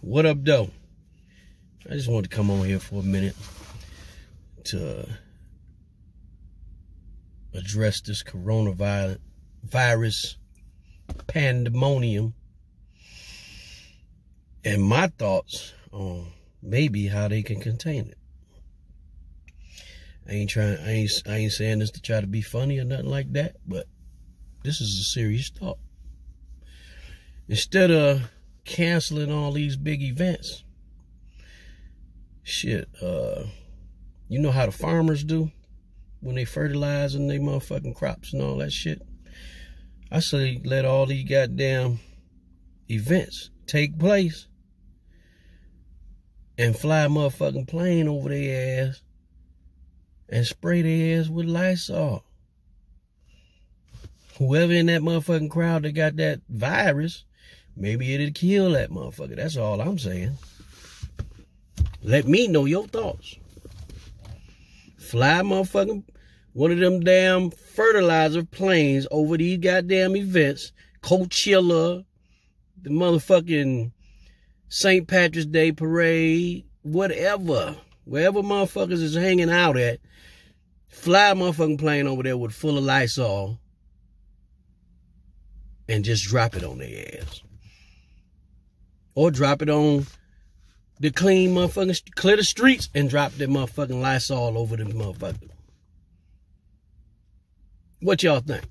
What up, though? I just wanted to come on here for a minute to address this coronavirus virus pandemonium and my thoughts on maybe how they can contain it. I ain't trying I ain't I ain't saying this to try to be funny or nothing like that, but this is a serious thought. Instead of canceling all these big events, shit, uh, you know how the farmers do when they fertilizing their motherfucking crops and all that shit? I say let all these goddamn events take place and fly a motherfucking plane over their ass and spray their ass with Lysol. Whoever in that motherfucking crowd that got that virus, maybe it'd kill that motherfucker. That's all I'm saying. Let me know your thoughts. Fly motherfucking one of them damn fertilizer planes over these goddamn events, Coachella, the motherfucking St. Patrick's Day parade, whatever, wherever motherfuckers is hanging out at, fly motherfucking plane over there with full of Lysol and just drop it on their ass. Or drop it on the clean motherfucking, clear the streets and drop that motherfucking Lysol over the motherfucker. What y'all think?